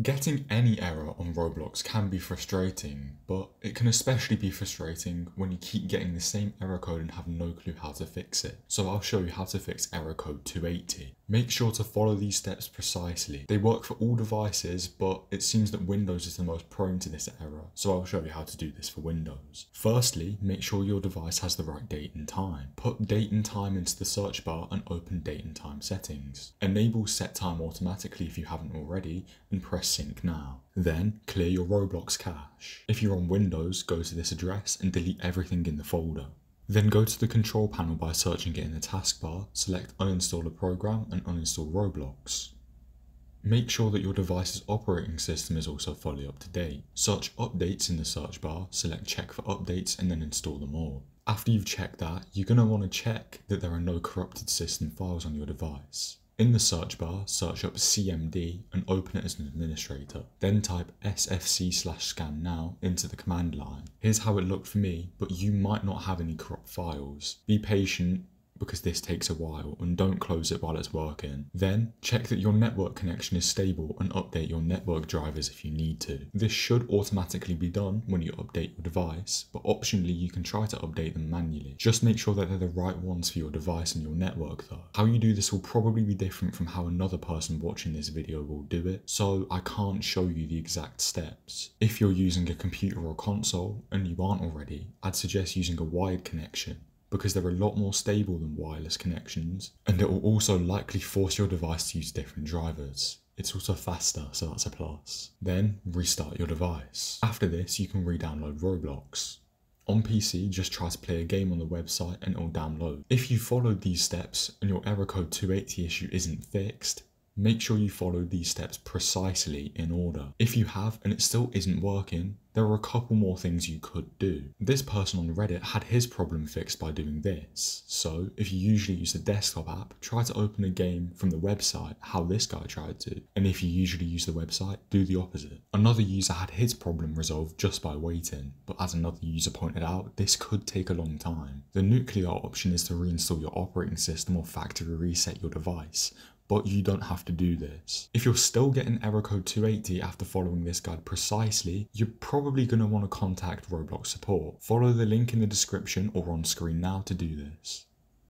Getting any error on Roblox can be frustrating, but it can especially be frustrating when you keep getting the same error code and have no clue how to fix it. So I'll show you how to fix error code 280. Make sure to follow these steps precisely. They work for all devices, but it seems that Windows is the most prone to this error, so I'll show you how to do this for Windows. Firstly, make sure your device has the right date and time. Put date and time into the search bar and open date and time settings. Enable set time automatically if you haven't already, and press sync now. Then clear your Roblox cache. If you're on Windows, go to this address and delete everything in the folder. Then go to the control panel by searching it in the taskbar, select uninstall a program and uninstall Roblox. Make sure that your device's operating system is also fully up to date. Search updates in the search bar, select check for updates and then install them all. After you've checked that, you're going to want to check that there are no corrupted system files on your device. In the search bar, search up CMD and open it as an administrator. Then type sfc slash scan now into the command line. Here's how it looked for me, but you might not have any corrupt files. Be patient because this takes a while and don't close it while it's working. Then check that your network connection is stable and update your network drivers if you need to. This should automatically be done when you update your device, but optionally you can try to update them manually. Just make sure that they're the right ones for your device and your network though. How you do this will probably be different from how another person watching this video will do it, so I can't show you the exact steps. If you're using a computer or console and you aren't already, I'd suggest using a wired connection because they're a lot more stable than wireless connections, and it will also likely force your device to use different drivers. It's also faster, so that's a plus. Then restart your device. After this, you can re-download Roblox. On PC, just try to play a game on the website and it'll download. If you followed these steps and your error code 280 issue isn't fixed, Make sure you follow these steps precisely in order. If you have and it still isn't working, there are a couple more things you could do. This person on Reddit had his problem fixed by doing this. So if you usually use the desktop app, try to open a game from the website, how this guy tried to. And if you usually use the website, do the opposite. Another user had his problem resolved just by waiting, but as another user pointed out, this could take a long time. The nuclear option is to reinstall your operating system or factory reset your device, but you don't have to do this. If you're still getting error code 280 after following this guide precisely, you're probably going to want to contact Roblox support. Follow the link in the description or on screen now to do this.